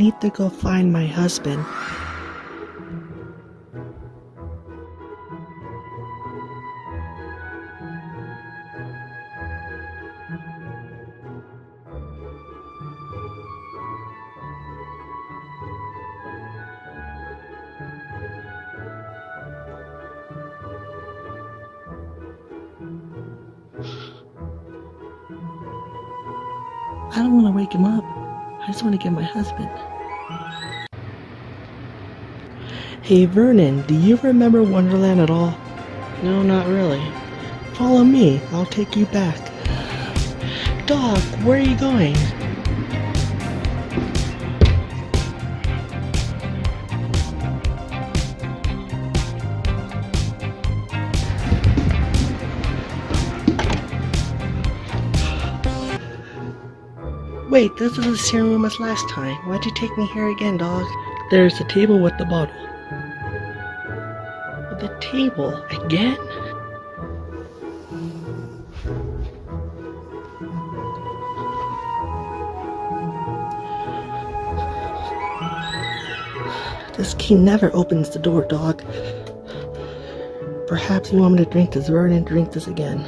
need to go find my husband. Just want to get my husband. Hey Vernon, do you remember Wonderland at all? No, not really. Follow me, I'll take you back. Dog, where are you going? Wait, this is the same room as last time. Why'd you take me here again, dog? There's a table with the bottle. The table? Again? This key never opens the door, dog. Perhaps you want me to drink this Vernon and drink this again.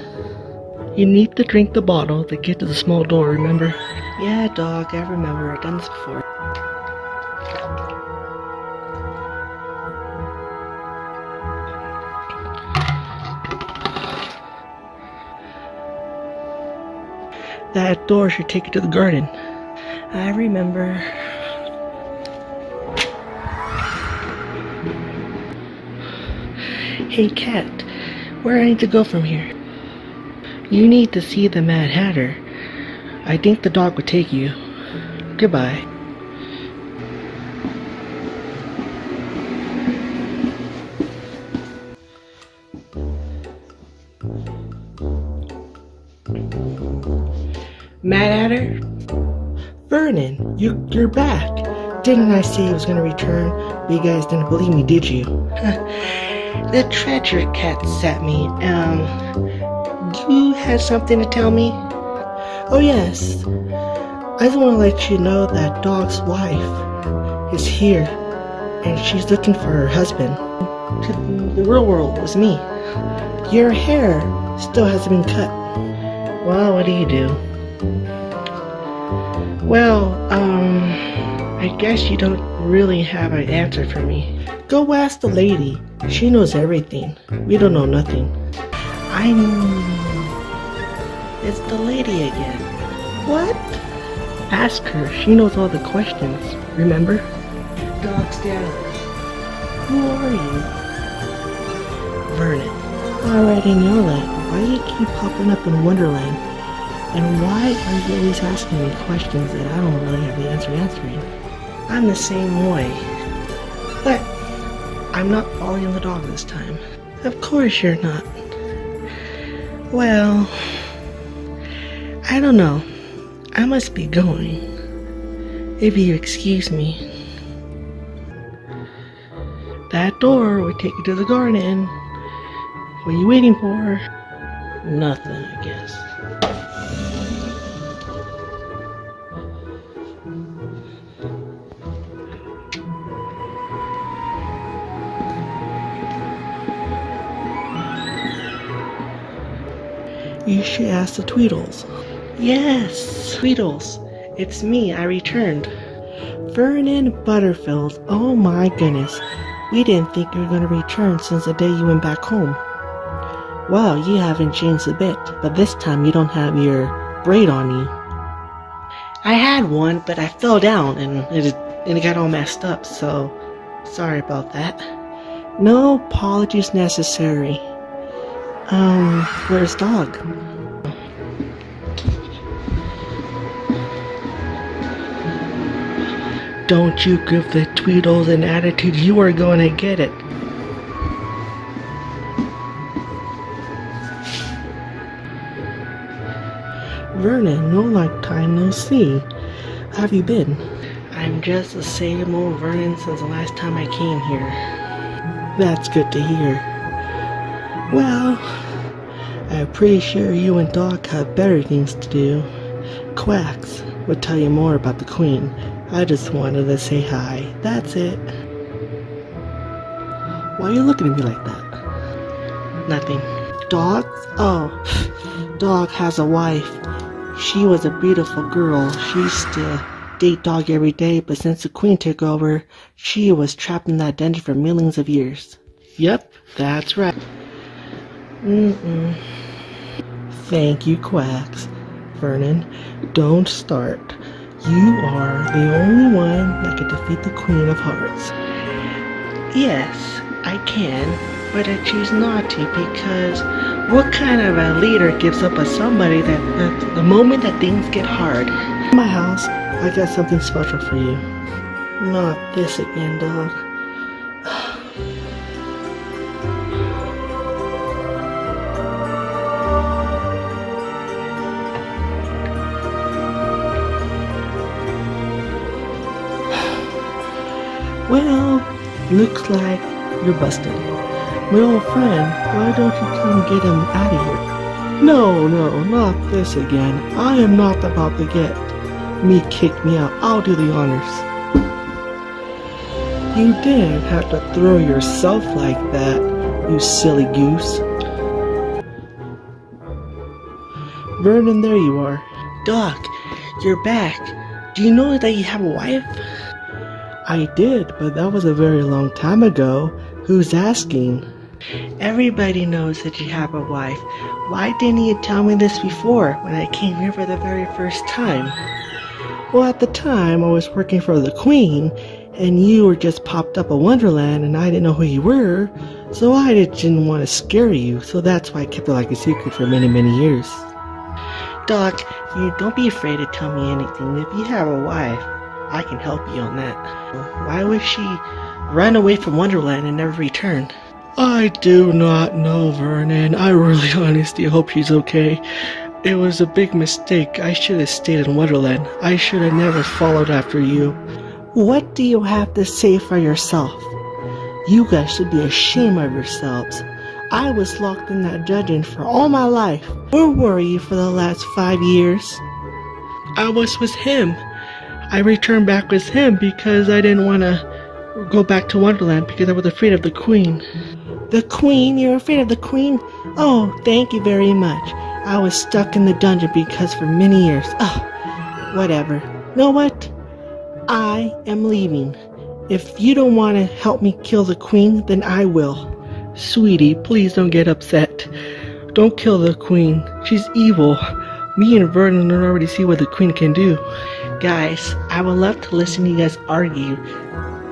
You need to drink the bottle to get to the small door, remember? Yeah, dog, I remember. I've done this before. That door should take you to the garden. I remember. Hey, cat, where I need to go from here? You need to see the Mad Hatter. I think the dog would take you. Goodbye. Mad Hatter? Vernon, you, you're back. Didn't I say he was gonna return? But you guys didn't believe me, did you? the treacherous cat sat me. Um, you had something to tell me? Oh, yes. I just want to let you know that Dog's wife is here and she's looking for her husband. The real world was me. Your hair still hasn't been cut. Well, what do you do? Well, um, I guess you don't really have an answer for me. Go ask the lady. She knows everything. We don't know nothing. I'm. It's the lady again. What? Ask her. She knows all the questions. Remember? Dog's down. Who are you? Vernon. I already know that. Why do you keep popping up in Wonderland? And why are you always asking me questions that I don't really have the answer answering? I'm the same way. But I'm not following the dog this time. Of course you're not. Well, I don't know. I must be going. If you excuse me. That door would take you to the garden. What are you waiting for? Nothing, I guess. You should ask the Tweedles. Yes, Tweedles. It's me, I returned. Vernon Butterfield. Oh my goodness. We didn't think you were going to return since the day you went back home. Well, you haven't changed a bit, but this time you don't have your braid on you. I had one, but I fell down and it, and it got all messed up, so sorry about that. No apologies necessary. Um, where's dog? Don't you give the Tweedles an attitude, you are gonna get it. Vernon, no like time no see. How have you been? I'm just the same old Vernon since the last time I came here. That's good to hear. Well, I'm pretty sure you and Doc have better things to do. Quacks will tell you more about the Queen. I just wanted to say hi. That's it. Why are you looking at me like that? Nothing. Dog? Oh, Dog has a wife. She was a beautiful girl. She used to date Dog every day, but since the Queen took over, she was trapped in that dungeon for millions of years. Yep, that's right. Mm-mm. Thank you, Quacks. Vernon, don't start. You are the only one that can defeat the Queen of Hearts. Yes, I can, but I choose not to because what kind of a leader gives up on somebody that, that the moment that things get hard? In my house, I got something special for you. Not this again, dog. Well, looks like you're busted. My old friend, why don't you come get him out of here? No, no, not this again. I am not about to get me kick me out. I'll do the honors. You didn't have to throw yourself like that, you silly goose. Vernon, there you are. Doc, you're back. Do you know that you have a wife? I did, but that was a very long time ago. Who's asking? Everybody knows that you have a wife. Why didn't you tell me this before when I came here for the very first time? Well, at the time, I was working for the Queen, and you were just popped up a Wonderland, and I didn't know who you were, so I didn't want to scare you, so that's why I kept it like a secret for many, many years. Doc, you don't be afraid to tell me anything. If you have a wife, I can help you on that. Why would she run away from Wonderland and never return? I do not know, Vernon. I really honestly hope she's okay. It was a big mistake. I should have stayed in Wonderland. I should have never followed after you. What do you have to say for yourself? You guys should be ashamed of yourselves. I was locked in that dungeon for all my life. Where were you for the last five years? I was with him. I returned back with him because I didn't want to go back to Wonderland because I was afraid of the Queen. The Queen? You're afraid of the Queen? Oh, thank you very much. I was stuck in the dungeon because for many years. Oh, whatever. Know what? I am leaving. If you don't want to help me kill the Queen, then I will. Sweetie, please don't get upset. Don't kill the Queen. She's evil. Me and Vernon already see what the Queen can do. Guys, I would love to listen to you guys argue,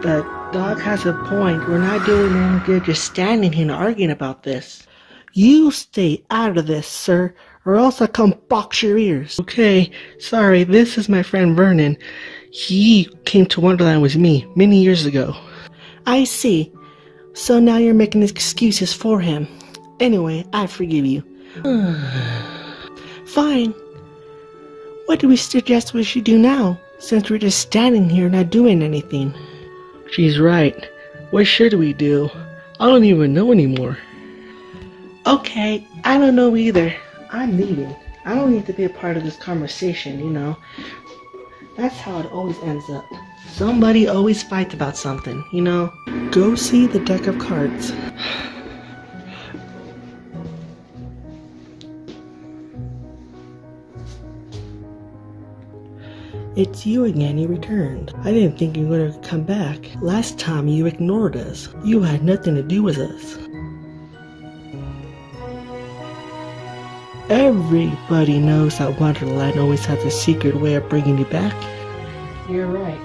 but Dog has a point. We're not doing any good just standing here and arguing about this. You stay out of this, sir, or else I'll come box your ears. Okay, sorry, this is my friend Vernon. He came to Wonderland with me many years ago. I see. So now you're making excuses for him. Anyway, I forgive you. Fine. What do we suggest we should do now, since we're just standing here not doing anything? She's right. What should we do? I don't even know anymore. Okay, I don't know either. I'm leaving. I don't need to be a part of this conversation, you know. That's how it always ends up. Somebody always fights about something, you know. Go see the deck of cards. It's you again, you returned. I didn't think you were going to come back. Last time you ignored us. You had nothing to do with us. Everybody knows that Wonderland always has a secret way of bringing you back. You're right.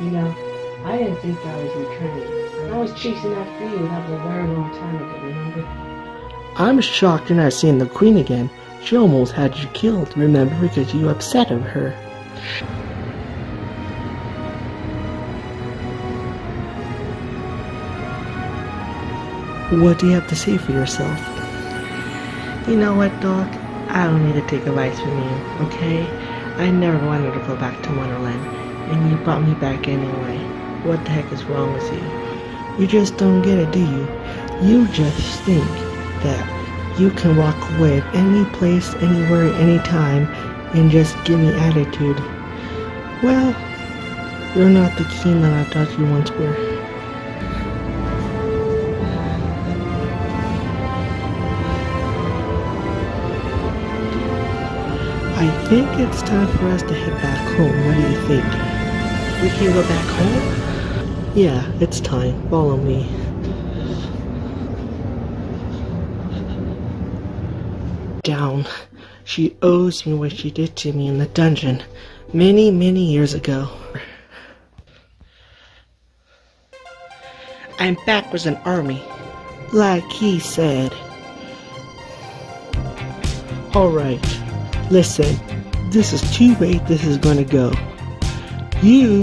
You know, I didn't think I was returning. I was chasing after you, that was a very long time ago, remember? I'm shocked you're not seeing the Queen again. She almost had you killed, remember, because you upset of her. What do you have to say for yourself? You know what, Doc? I don't need to take advice from you, okay? I never wanted to go back to Wonderland, and you brought me back anyway. What the heck is wrong with you? You just don't get it, do you? You just think that you can walk away any place, anywhere, anytime, and just give me attitude. Well, You're not the king that I thought you once were. I think it's time for us to head back home. What do you think? We can go back home? Yeah, it's time. Follow me. Down. She owes me what she did to me in the dungeon many, many years ago. I'm back with an army. Like he said. Alright. Listen, this is too late this is gonna go. You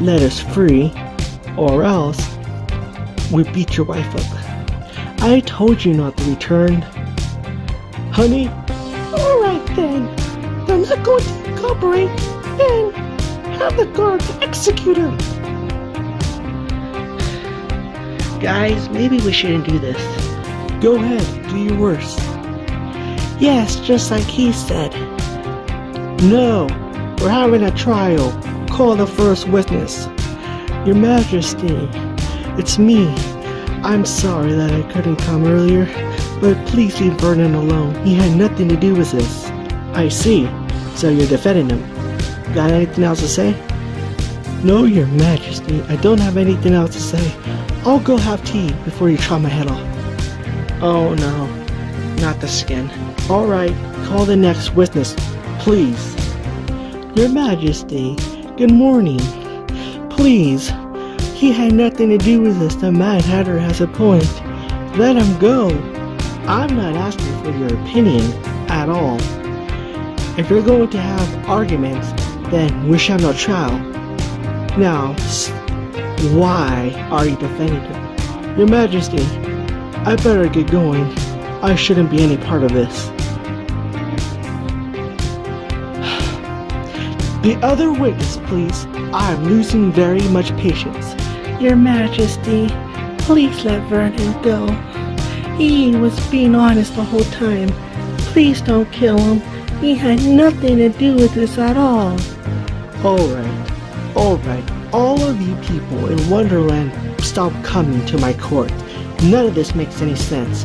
let us free, or else we beat your wife up. I told you not to return. Honey? Alright then. They're not going to cooperate, then have the guards execute him. Guys, maybe we shouldn't do this. Go ahead, do your worst. Yes, just like he said. No, we're having a trial. Call the first witness. Your Majesty, it's me. I'm sorry that I couldn't come earlier, but please leave Vernon alone. He had nothing to do with this. I see. So you're defending him. Got anything else to say? No, Your Majesty, I don't have anything else to say. I'll go have tea before you chop my head off. Oh no, not the skin. All right, call the next witness, please. Your Majesty, good morning. Please, he had nothing to do with this. The Mad Hatter has a point. Let him go. I'm not asking for your opinion at all. If you're going to have arguments, then we shall not trial. Now, why are you defending him? Your Majesty, I better get going. I shouldn't be any part of this. The other witness, please. I am losing very much patience. Your Majesty, please let Vernon go. He was being honest the whole time. Please don't kill him. He had nothing to do with this at all. Alright, alright. All of you people in Wonderland stop coming to my court. None of this makes any sense.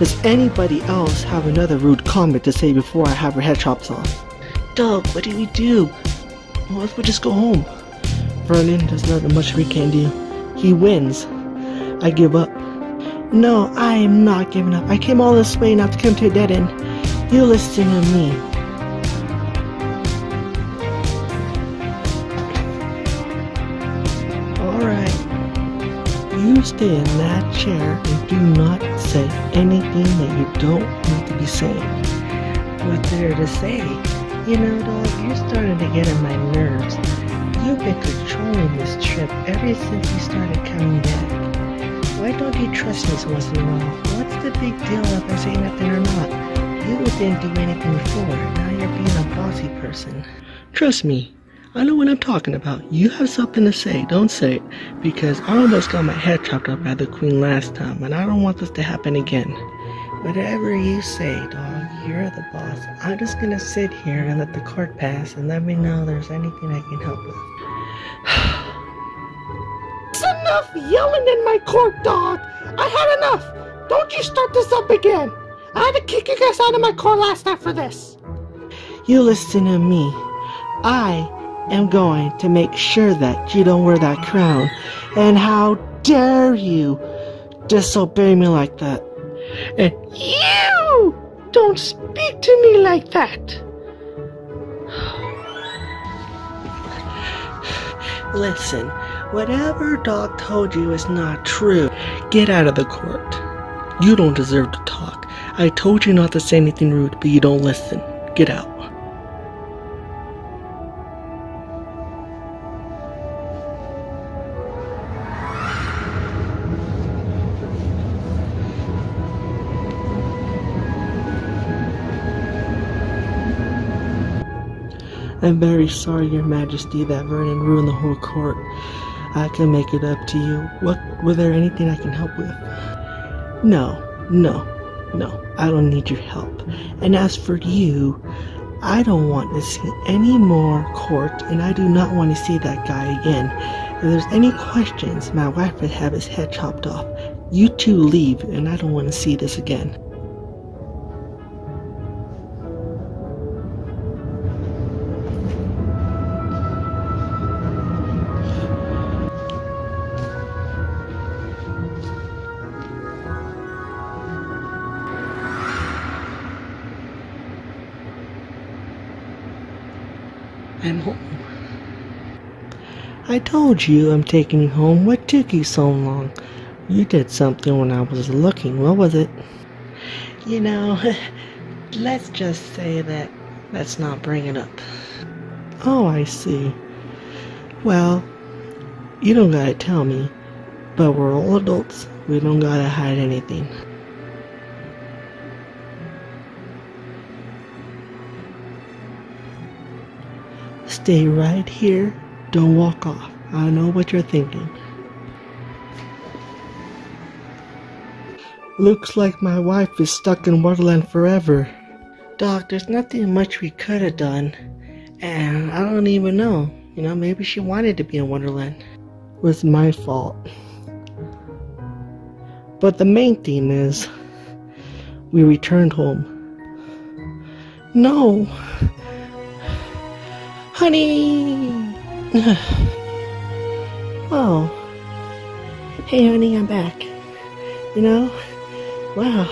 Does anybody else have another rude comment to say before I have her head chopped off? Doug, what do we do? What if we just go home? Vernon, there's not much we can do. He wins. I give up. No, I am not giving up. I came all this way not to come to a dead end. You listen to me. Alright. You stay in that chair and do not say anything that you don't need to be saying. What there to say? You know, dog, you're starting to get on my nerves. You've been controlling this trip ever since you started coming back. Why don't you trust me once in a while? What's the big deal if I say nothing or not? You didn't do anything before. Now you're being a bossy person. Trust me. I know what I'm talking about. You have something to say. Don't say it. Because I almost got my head chopped off by the queen last time. And I don't want this to happen again. Whatever you say, dog, you're the boss. I'm just gonna sit here and let the court pass and let me know if there's anything I can help with. it's enough yelling in my court, dog! I had enough! Don't you start this up again! I had to kick you guys out of my court last night for this! You listen to me. I am going to make sure that you don't wear that crown. And how dare you disobey me like that? And you don't speak to me like that. Listen, whatever Doc told you is not true. Get out of the court. You don't deserve to talk. I told you not to say anything rude, but you don't listen. Get out. I'm very sorry, Your Majesty, that Vernon ruined the whole court. I can make it up to you. What, was there anything I can help with? No, no, no. I don't need your help. And as for you, I don't want to see any more court, and I do not want to see that guy again. If there's any questions, my wife would have his head chopped off. You two leave, and I don't want to see this again. I told you I'm taking you home. What took you so long? You did something when I was looking. What was it? You know, let's just say that let's not bring it up. Oh, I see. Well, you don't gotta tell me, but we're all adults. We don't gotta hide anything. Stay right here. Don't walk off. I know what you're thinking. Looks like my wife is stuck in Wonderland forever. Doc, there's nothing much we could have done. And I don't even know. You know, maybe she wanted to be in Wonderland. It was my fault. But the main thing is, we returned home. No! Honey! oh. Hey, honey, I'm back. You know? Wow.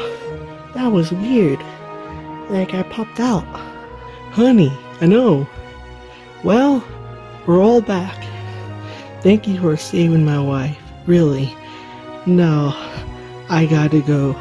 That was weird. Like I popped out. Honey, I know. Well, we're all back. Thank you for saving my wife. Really. No, I gotta go.